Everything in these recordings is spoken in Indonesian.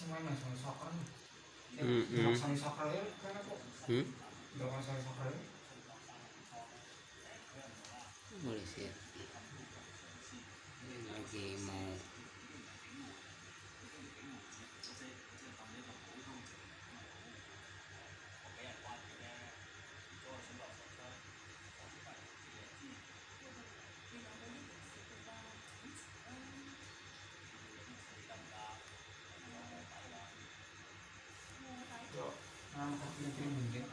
semuanya sama soccer ya Mm, mm. mm, sama soccer ya kan aku Hmm? gerakan sama soccer ya Boleh sih. Lagi mau itu mungkin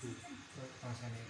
tuh rasanya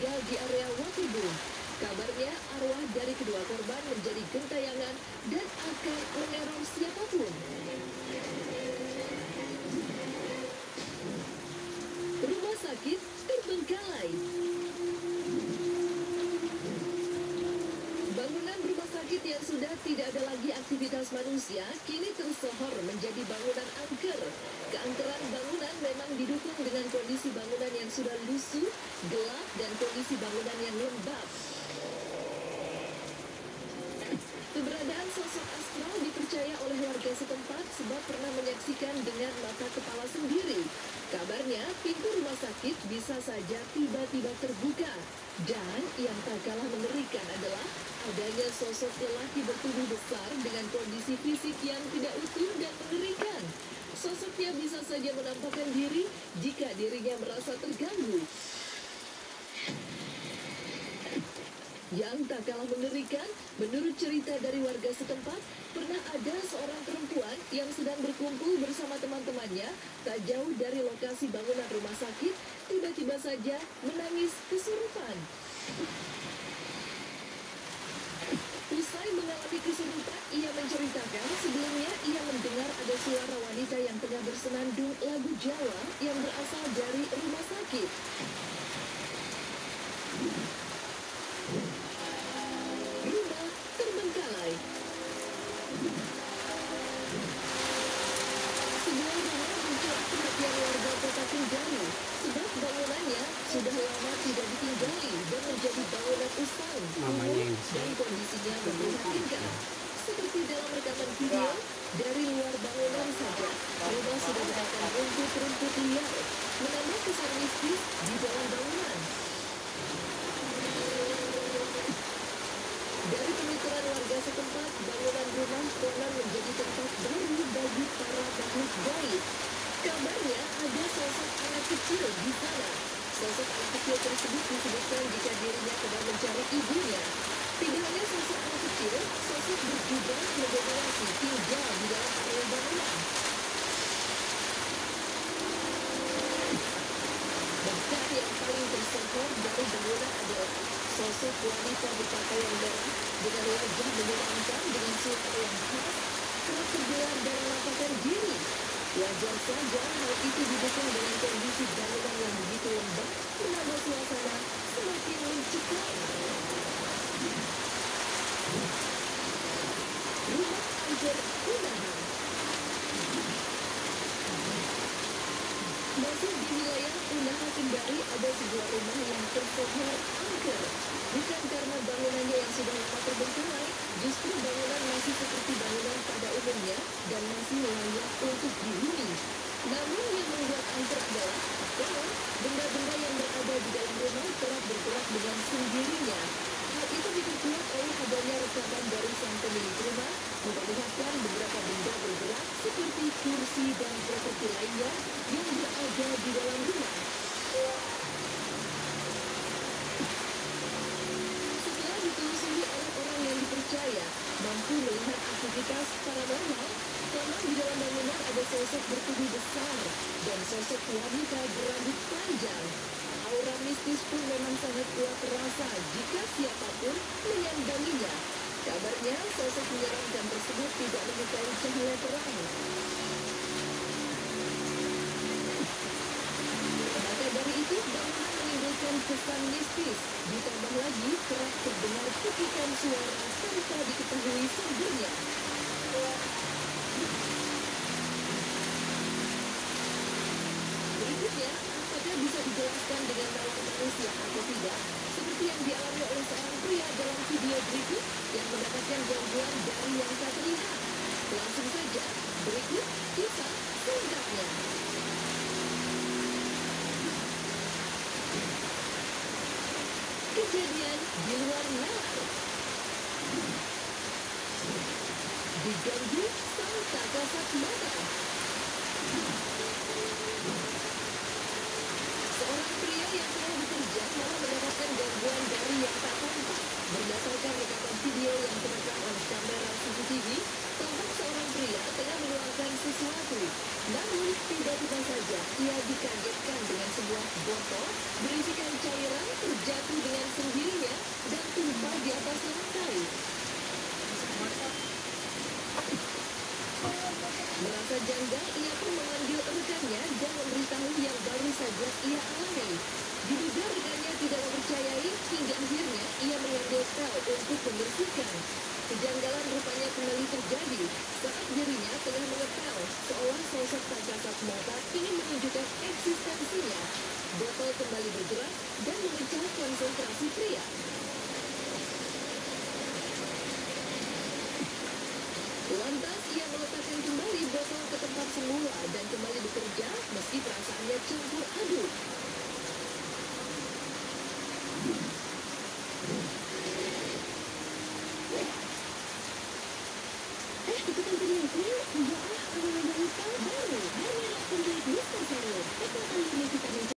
meninggal di area Waterboom. Kabarnya arwah dari kedua korban menjadi gentayangan dan akan meneror siapa pun. Rumah sakit terbengkalai. Bangunan rumah sakit yang sudah tidak ada lagi aktivitas manusia kini tersohor menjadi bangunan angker. Keangkeran bangunan memang didukung dengan kondisi bangunan yang sudah lusuh, gelap, dan kondisi bangunan yang lembab. Keberadaan sosok astral dipercaya oleh warga setempat sebab pernah menyaksikan dengan mata kepala sendiri. Kabarnya, pintu rumah sakit bisa saja tiba-tiba terbuka. Dan yang tak kalah mengerikan adalah adanya sosok lelaki bertubuh besar dengan kondisi fisik yang tidak utuh dan mengerikan. Sosoknya bisa saja menampakkan diri jika dirinya merasa terganggu. Yang tak kalah mengerikan, menurut cerita dari warga setempat, pernah ada seorang perempuan yang sedang berkumpul bersama teman-temannya tak jauh dari lokasi bangunan rumah sakit, tiba-tiba saja menangis kesurupan. Usai mengalami kesurupan, ia menceritakan sebelumnya ia mendengar ada suara wanita yang tengah bersenandung lagu Jawa yang berasal dari rumah sakit. Rumah terbengkalai. Sebuah rumah mencuri perhatian warga kota Kendari sebab bangunannya sudah lama tidak ditinggali dan menjadi bangunan usang, Namanya kumuh, yang bisa. dan kondisinya memprihatinkan. Seperti dalam rekaman video, dari luar bangunan saja, rumah sudah mendapat rumput-rumput liar, menambah kesan mistis di dalam bangunan. Dari penuturan warga setempat, bangunan rumah konon menjadi tempat baru bagi para makhluk gaib. Kabarnya ada sosok anak kecil di sana. Sosok anak kecil tersebut disebutkan jika dirinya sedang mencari ibunya. Tidak hanya sosok anak kecil, sosok berjubah mendominasi tinggal di dalam area bangunan. Bahkan yang paling tersohor dari bangunan adalah sosok wanita berpakaian merah dengan wajah menyenangkan dengan suara yang khas, kerap tergelar dan menampakkan diri. Wajar saja hal itu didukung dengan kondisi bangunan yang begitu lembab, menambah suasana semakin mencekam. Rumah angker Unahan Masih di wilayah Unaha Kendari ada sebuah rumah yang tersohor angker. Bukan karena bangunannya yang sudah lama terbengkalai, justru bangunan masih seperti bangunan pada umumnya dan masih layak untuk dihuni. Namun yang membuat angker adalah konon benda-benda yang berada di dalam rumah kerap bergerak dengan sendirinya. Hal itu diperkuat oleh adanya rekaman dari sang pemilik rumah memperlihatkan beberapa benda bergerak seperti kursi, dan properti lainnya yang berada di dalam rumah. Setelah ditelusuri orang-orang yang dipercaya mampu melihat aktivitas paranormal, memang di dalam bangunan ada sosok bertubuh besar dan sosok wanita berambut panjang. Aura mistis pun memang sangat kuat terasa jika siapa pun menyambanginya. Kabarnya, sosok menyeramkan tersebut tidak menyukai cahaya terang. Maka dari itu, bangunan menimbulkan kesan mistis. Ditambah lagi, kerap terdengar kutikan suara tanpa diketahui sumbernya. Berikutnya, apakah bisa dijelaskan dengan nalar manusia atau tidak? Seperti yang dialami oleh seorang pria dalam video berikut yang mendapatkan gangguan dari yang tak terlihat. Langsung saja, berikut kisah selengkapnya. Kejadian di luar nalar. Diganggu sang tak kasat mata. membersihkan. Kejanggalan rupanya kembali terjadi saat dirinya telah mengepel seorang sosok tak kasat mata kini menunjukkan eksistensinya. Botol kembali bergerak